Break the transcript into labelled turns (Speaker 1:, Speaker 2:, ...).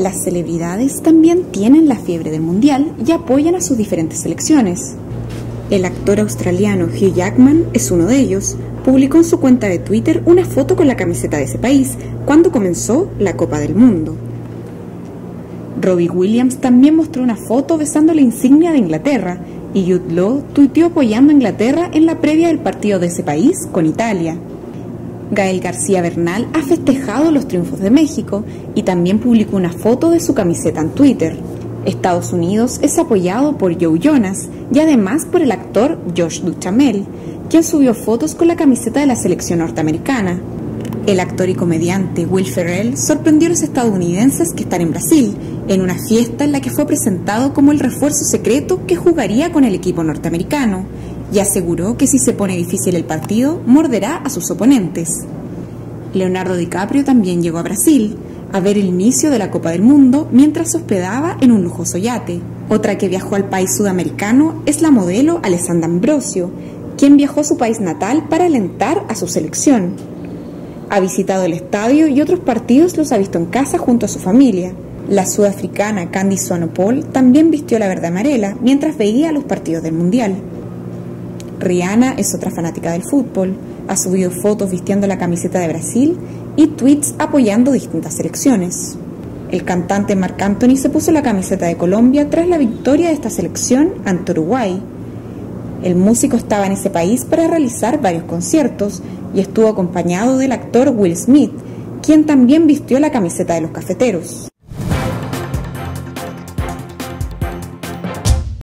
Speaker 1: Las celebridades también tienen la fiebre del mundial y apoyan a sus diferentes selecciones. El actor australiano Hugh Jackman es uno de ellos. Publicó en su cuenta de Twitter una foto con la camiseta de ese país cuando comenzó la Copa del Mundo. Robbie Williams también mostró una foto besando la insignia de Inglaterra y Jude Law tuiteó apoyando a Inglaterra en la previa del partido de ese país con Italia. Gael García Bernal ha festejado los triunfos de México y también publicó una foto de su camiseta en Twitter. Estados Unidos es apoyado por Joe Jonas y además por el actor Josh Duchamel, quien subió fotos con la camiseta de la selección norteamericana. El actor y comediante Will Ferrell sorprendió a los estadounidenses que están en Brasil, en una fiesta en la que fue presentado como el refuerzo secreto que jugaría con el equipo norteamericano, y aseguró que si se pone difícil el partido, morderá a sus oponentes. Leonardo DiCaprio también llegó a Brasil a ver el inicio de la Copa del Mundo mientras se hospedaba en un lujoso yate. Otra que viajó al país sudamericano es la modelo Alessandra Ambrosio, quien viajó a su país natal para alentar a su selección. Ha visitado el estadio y otros partidos los ha visto en casa junto a su familia. La sudafricana Candy Swanepoel también vistió la verde amarela mientras veía los partidos del Mundial. Rihanna es otra fanática del fútbol, ha subido fotos vistiendo la camiseta de Brasil y tweets apoyando distintas selecciones. El cantante Marc Anthony se puso la camiseta de Colombia tras la victoria de esta selección ante Uruguay. El músico estaba en ese país para realizar varios conciertos y estuvo acompañado del actor Will Smith, quien también vistió la camiseta de los cafeteros.